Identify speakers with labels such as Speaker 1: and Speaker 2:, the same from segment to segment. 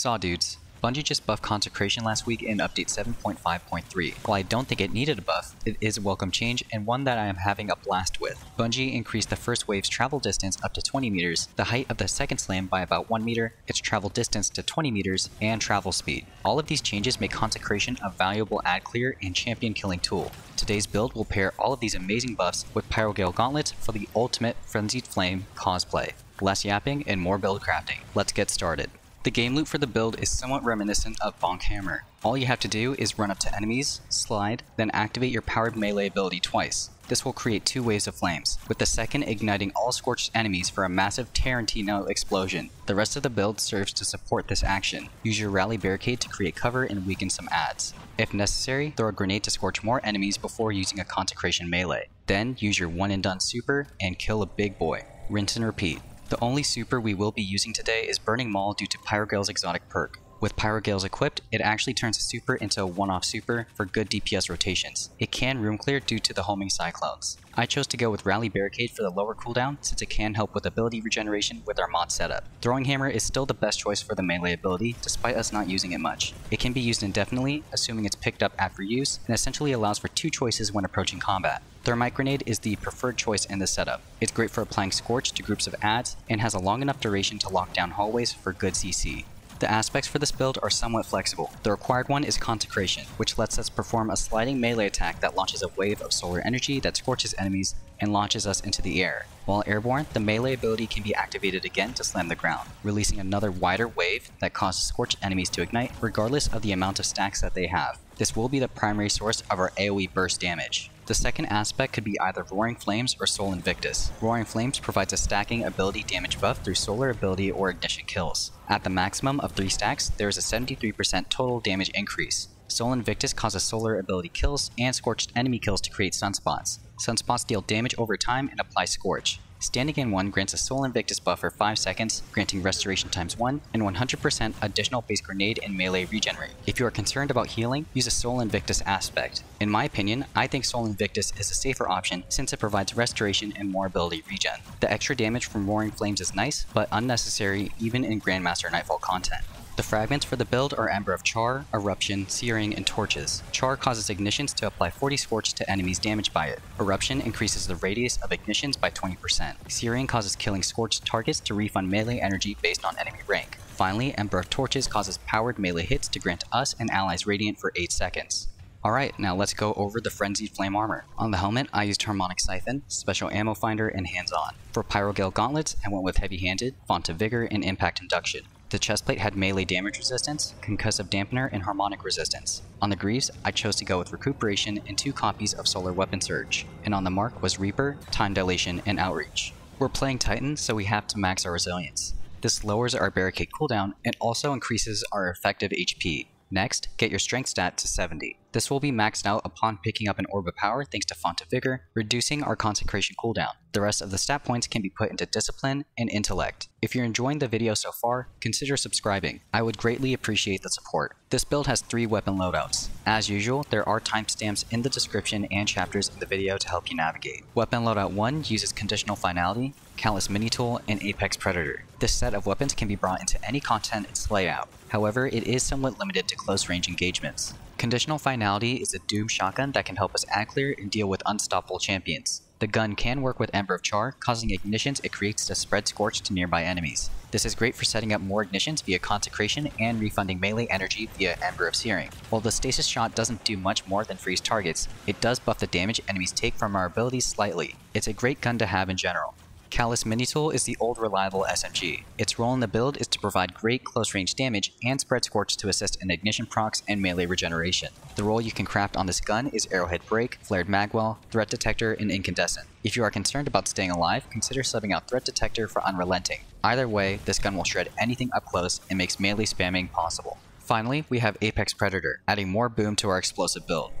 Speaker 1: Saw dudes. Bungie just buffed Consecration last week in update 7.5.3. While I don't think it needed a buff, it is a welcome change and one that I am having a blast with. Bungie increased the first wave's travel distance up to 20 meters, the height of the second slam by about 1 meter, its travel distance to 20 meters, and travel speed. All of these changes make Consecration a valuable ad clear and champion killing tool. Today's build will pair all of these amazing buffs with Pyrogale Gauntlets for the ultimate Frenzied Flame cosplay. Less yapping and more build crafting. Let's get started. The game loop for the build is somewhat reminiscent of Bonk Hammer. All you have to do is run up to enemies, slide, then activate your powered melee ability twice. This will create two waves of flames, with the second igniting all scorched enemies for a massive Tarantino explosion. The rest of the build serves to support this action. Use your rally barricade to create cover and weaken some ads. If necessary, throw a grenade to scorch more enemies before using a consecration melee. Then use your one and done super and kill a big boy. Rinse and repeat. The only super we will be using today is Burning Maul due to Pyrogale's exotic perk. With Pyrogales equipped, it actually turns a super into a one-off super for good DPS rotations. It can room clear due to the homing cyclones. I chose to go with Rally Barricade for the lower cooldown since it can help with ability regeneration with our mod setup. Throwing Hammer is still the best choice for the melee ability despite us not using it much. It can be used indefinitely, assuming it's picked up after use, and essentially allows for two choices when approaching combat. Thermite Grenade is the preferred choice in this setup. It's great for applying Scorch to groups of ads, and has a long enough duration to lock down hallways for good CC. The aspects for this build are somewhat flexible. The required one is Consecration, which lets us perform a sliding melee attack that launches a wave of solar energy that scorches enemies and launches us into the air. While airborne, the melee ability can be activated again to slam the ground, releasing another wider wave that causes scorched enemies to ignite regardless of the amount of stacks that they have. This will be the primary source of our AoE burst damage. The second aspect could be either Roaring Flames or Sol Invictus. Roaring Flames provides a stacking ability damage buff through solar ability or ignition kills. At the maximum of 3 stacks, there is a 73% total damage increase. Sol Invictus causes solar ability kills and scorched enemy kills to create sunspots. Sunspots deal damage over time and apply Scorch. Standing in 1 grants a Sol Invictus buff for 5 seconds, granting restoration times 1, and 100% additional base grenade and melee regenerate. If you are concerned about healing, use a Sol Invictus aspect. In my opinion, I think Sol Invictus is a safer option since it provides restoration and more ability regen. The extra damage from Roaring Flames is nice, but unnecessary even in Grandmaster Nightfall content. The fragments for the build are Ember of Char, Eruption, Searing, and Torches. Char causes ignitions to apply 40 Scorch to enemies damaged by it. Eruption increases the radius of ignitions by 20%. Searing causes killing scorched targets to refund melee energy based on enemy rank. Finally, Ember of Torches causes powered melee hits to grant us and allies Radiant for 8 seconds. Alright, now let's go over the Frenzied Flame armor. On the helmet, I used Harmonic Siphon, Special Ammo Finder, and Hands On. For Pyrogale Gauntlets, I went with Heavy Handed, Font of Vigor, and Impact Induction. The chestplate had melee damage resistance, concussive dampener, and harmonic resistance. On the greaves, I chose to go with recuperation and two copies of Solar Weapon Surge, and on the mark was Reaper, Time Dilation, and Outreach. We're playing Titan, so we have to max our resilience. This lowers our barricade cooldown and also increases our effective HP. Next, get your strength stat to 70. This will be maxed out upon picking up an Orb of Power thanks to Font of Vigor, reducing our Consecration cooldown. The rest of the stat points can be put into Discipline and Intellect. If you're enjoying the video so far, consider subscribing. I would greatly appreciate the support. This build has 3 weapon loadouts. As usual, there are timestamps in the description and chapters in the video to help you navigate. Weapon loadout 1 uses Conditional Finality, Calus Mini Tool, and Apex Predator. This set of weapons can be brought into any content its layout. However, it is somewhat limited to close range engagements. Conditional Finality is a Doom shotgun that can help us ad clear and deal with unstoppable champions. The gun can work with Ember of Char, causing ignitions it creates to spread Scorch to nearby enemies. This is great for setting up more ignitions via Consecration and refunding melee energy via Ember of Searing. While the Stasis Shot doesn't do much more than freeze targets, it does buff the damage enemies take from our abilities slightly. It's a great gun to have in general. Calus Mini Tool is the old reliable SMG. Its roll in the build is to provide great close range damage and spread Scorch to assist in ignition procs and melee regeneration. The role you can craft on this gun is Arrowhead Brake, Flared Magwell, Threat Detector, and Incandescent. If you are concerned about staying alive, consider subbing out Threat Detector for Unrelenting. Either way, this gun will shred anything up close and makes melee spamming possible. Finally, we have Apex Predator, adding more boom to our explosive build.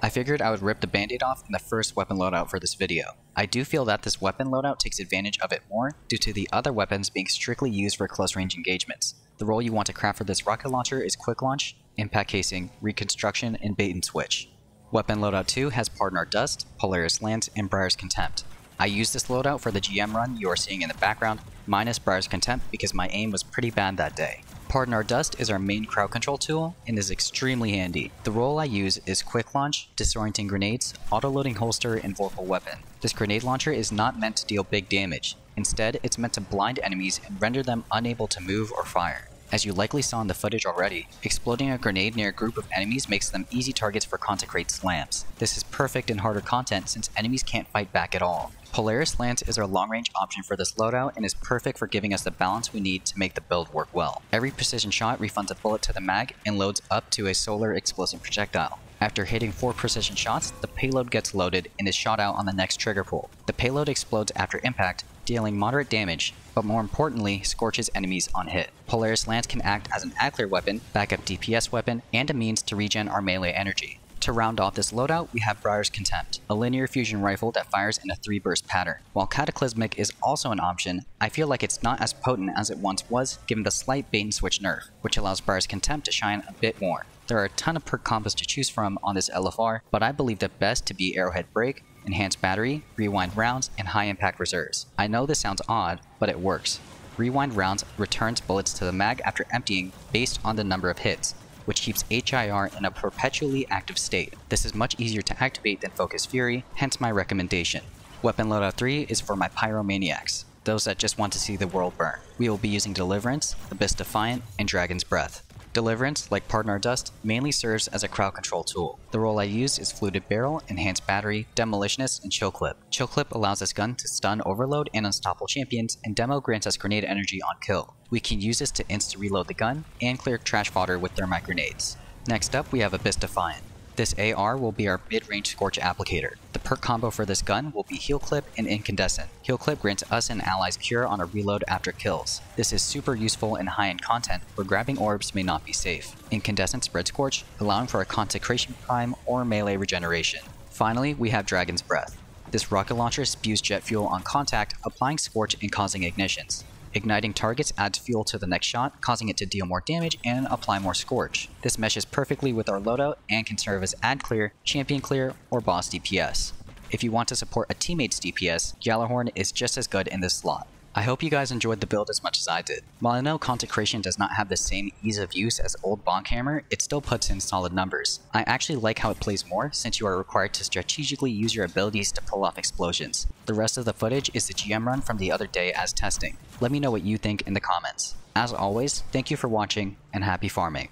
Speaker 1: I figured I would rip the band-aid off in the first weapon loadout for this video. I do feel that this weapon loadout takes advantage of it more due to the other weapons being strictly used for close range engagements. The roll you want to craft for this rocket launcher is quick launch, impact casing, reconstruction, and bait and switch. Weapon loadout 2 has Pardon Our Dust, Polaris Lance, and Briar's Contempt. I used this loadout for the GM run you are seeing in the background, minus Briar's Contempt because my aim was pretty bad that day. Pardon Dust is our main crowd control tool and is extremely handy. The roll I use is Quick Launch, Disorienting Grenades, Auto-Loading Holster, and Vorpal Weapon. This grenade launcher is not meant to deal big damage. Instead, it's meant to blind enemies and render them unable to move or fire. As you likely saw in the footage already, exploding a grenade near a group of enemies makes them easy targets for Consecrate slams. This is perfect in harder content since enemies can't fight back at all. Polaris Lance is our long-range option for this loadout and is perfect for giving us the balance we need to make the build work well. Every precision shot refunds a bullet to the mag and loads up to a solar explosive projectile. After hitting 4 precision shots, the payload gets loaded and is shot out on the next trigger pull. The payload explodes after impact, dealing moderate damage, but more importantly, scorches enemies on hit. Polaris Lance can act as an ad weapon, backup DPS weapon, and a means to regen our melee energy. To round off this loadout, we have Briar's Contempt, a linear fusion rifle that fires in a 3-burst pattern. While Cataclysmic is also an option, I feel like it's not as potent as it once was given the slight bait and switch nerf, which allows Briar's Contempt to shine a bit more. There are a ton of perk combos to choose from on this LFR, but I believe the best to be Arrowhead Brake, Enhanced Battery, Rewind Rounds, and High Impact Reserves. I know this sounds odd, but it works. Rewind Rounds returns bullets to the mag after emptying based on the number of hits, which keeps HIR in a perpetually active state. This is much easier to activate than Focus Fury, hence my recommendation. Weapon Loadout 3 is for my Pyromaniacs, those that just want to see the world burn. We will be using Deliverance, Abyss Defiant, and Dragon's Breath. Deliverance, like Pardon Our Dust, mainly serves as a crowd control tool. The roll I use is Fluted Barrel, Enhanced Battery, Demolitionist, and Chill Clip. Chill Clip allows this gun to stun Overload and Unstoppable champions, and Demo grants us grenade energy on kill. We can use this to insta-reload the gun, and clear trash fodder with thermite grenades. Next up, we have Abyss Defiant. This AR will be our mid-range Scorch Applicator. The perk combo for this gun will be Heal Clip and Incandescent. Heal Clip grants us and allies cure on a reload after kills. This is super useful in high-end content where grabbing orbs may not be safe. Incandescent spread Scorch, allowing for a Consecration Prime or melee regeneration. Finally, we have Dragon's Breath. This rocket launcher spews jet fuel on contact, applying Scorch and causing ignitions. Igniting targets adds fuel to the next shot, causing it to deal more damage and apply more Scorch. This meshes perfectly with our loadout and can serve as ad clear, champion clear, or boss DPS. If you want to support a teammate's DPS, Gjallarhorn is just as good in this slot. I hope you guys enjoyed the build as much as I did. While I know Consecration does not have the same ease of use as old Bonkhammer, it still puts in solid numbers. I actually like how it plays more, since you are required to strategically use your abilities to pull off explosions. The rest of the footage is the GM run from the other day as testing. Let me know what you think in the comments. As always, thank you for watching, and happy farming.